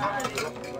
Gracias.